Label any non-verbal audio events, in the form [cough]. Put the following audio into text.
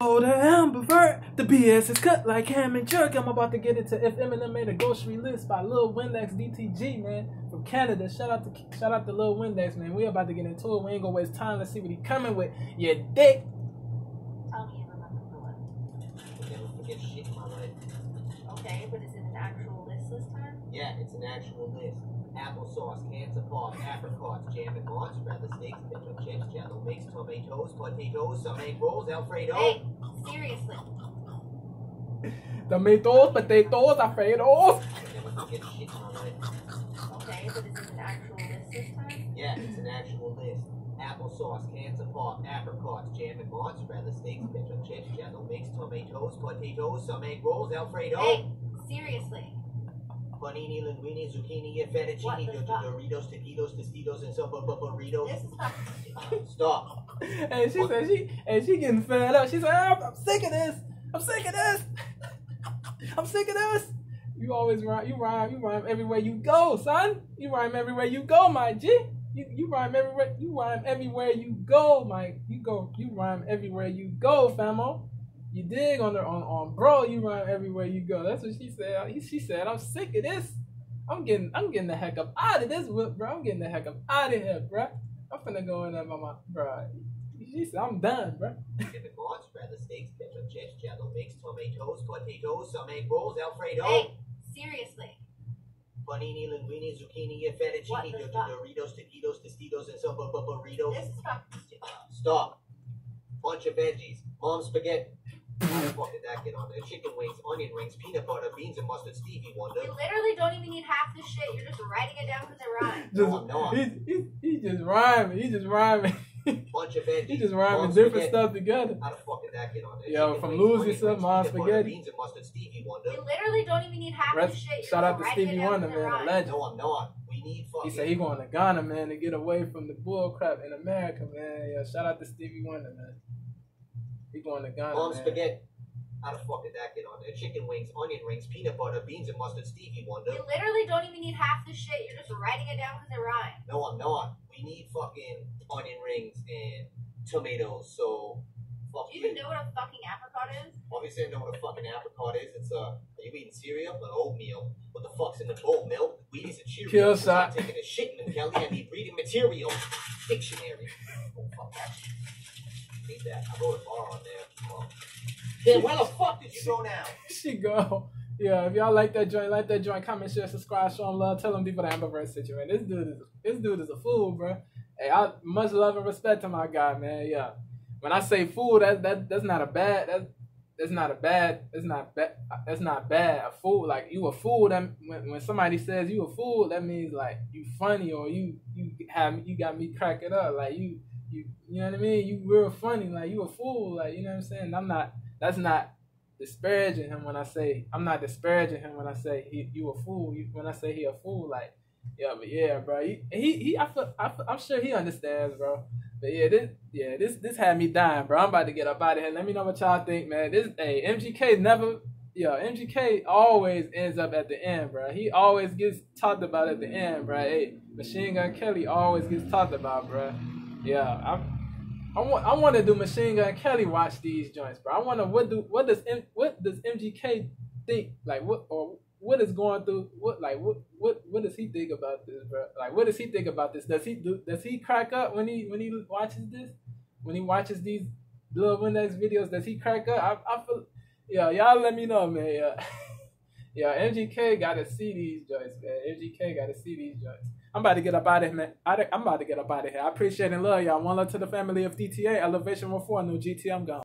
Oh, the ambivert, the BS is cut like ham and jerk. I'm about to get into if Eminem made a grocery list by Lil Windex DTG, man, from Canada. Shout out to shout out to Lil Windex, man. We about to get into it. We ain't gonna waste time. Let's see what he coming with. Yeah, dick. Oh, Tell me and remember for what. Never forget shit in my life. Okay, but is it an actual list this time? Yeah, it's an actual list. Applesauce, cans of pop, apricots, jam and mozzarella sticks, pepper chips, jello mix, tomatoes, potatoes, some egg rolls, Alfredo. Hey, seriously. Tomatoes, potatoes, Alfredos. Never forget shit in my. Okay, but is it an actual list this time? Yeah, it's an actual list. Applesauce, cans of pop, apricots, jam and mozzarella sticks, pepper chips, jello mix, tomatoes, potatoes, some egg rolls, Alfredo. Hey, seriously. Panini, linguine, zucchini, and fettuccine, What the do- do- Doritos, taquitos, tostitos, and some bu- bu- burritos. This is fucking [laughs] Stop. And she said she and she getting fed up. She said, I'm, I'm sick of this. I'm sick of this. I'm sick of this. You always rhyme. You rhyme. You rhyme everywhere you go, son. You rhyme everywhere you go, my G. You, you rhyme everywhere. You rhyme everywhere you go, my. You go. You rhyme everywhere you go, famo. You dig on the on, on bro. You run everywhere you go. That's what she said. She said, I'm sick of this. I'm getting. I'm getting the heck up out of this, whip, bro. I'm getting the heck up out of here, bro. I'm finna go in there, mama, bro. She said, I'm done, bro. Jam and mozzarella sticks, pepper chips, jello mix, tomatoes, potatoes, some egg rolls, Alfredo. Hey, seriously. Panini, linguine, zucchini, and What fettuccine, the do- do- Doritos, taquitos, tostitos, and some bu- bu- burritos. This is fucking Stop. Bunch of veggies. Mom spaghetti. How the fuck did that get on there? Chicken wings, onion rings, peanut butter, beans and mustard, Stevie Wonder. You literally don't even need half the shit. You're just writing it down because it rhymes. Just, No, no. He, he, he just rhyming. He just rhyming. [laughs] Bunch of veggies. he just rhyming Mom's different spaghetti. stuff together. How the fuck did that get on there? Yo, Chicken from wings, Lose onion Yourself, rings, Mom's peanut butter. Beans and mustard, Stevie Wonder. You literally don't even need half Rest- the shit. You're shout out to Stevie it down Wonder, 'cause it man, a legend. No, I'm not. We need fucking. He said he going to Ghana, man, to get away from the bull crap in America, man. Yeah, shout out to Stevie Wonder, man. He going to Ghana, Mom's spaghetti. How the fuck did that get on there? Chicken wings, onion rings, peanut butter, beans and mustard, Stevie Wonder. You literally don't even need half the shit. You're just writing it down because it rhymes. No, I'm not. We need fucking onion rings and tomatoes. So, fuck Do you you. even know what a fucking apricot is? Obviously, I know what a fucking apricot is. It's uh, are you eating cereal or oatmeal? What the fuck's in the bowl? Milk, Wheaties, and Cheerios. Kill I'm shot. taking a shit in the Kelly. I need reading material. Dictionary. [laughs] I. Then where the fuck did you go now? [laughs] she go. Yeah, if y'all like that joint, like that joint, comment, share, subscribe, show them love, tell them people the Amberverse situation. This dude is this dude is a fool, bro. Hey, I much love and respect to my guy, man. Yeah, when I say fool, that that that's not a bad that that's not a bad that's not bad that's not bad. A fool like you a fool. That when when somebody says you a fool, that means like you funny or you you have you got me cracking up. Like you you you know what I mean. You real funny. Like you a fool. Like you know what I'm saying. I'm not. That's not disparaging him when I say I'm not disparaging him when I say he you a fool. You, when I say he a fool, like yeah, but yeah, bro. He he, he I feel, I I'm sure he understands, bro. But yeah, this yeah this this had me dying, bro. I'm about to get up out of here. Let me know what y'all think, man. This hey MGK never. Yeah, MGK always ends up at the end, bro. He always gets talked about at the end, bro. Hey, Machine Gun Kelly always gets talked about, bro. Yeah, I'm. I want I want to do Machine Gun Kelly watch these joints, bro. I want to what do what does M, what does MGK think like what or what is going through what like what what what does he think about this, bro? Like what does he think about this? Does he do does he crack up when he when he watches this? When he watches these little Windex videos, does he crack up? I I feel yeah, y'all let me know, man. Yeah. [laughs] Yeah, MGK gotta see these joints, man. MGK gotta see these joints. I'm about to get up out of here, man. I'm about to get up out of here. I appreciate and love y'all. One love to the family of DTA, Elevation 104, New GT. I'm gone.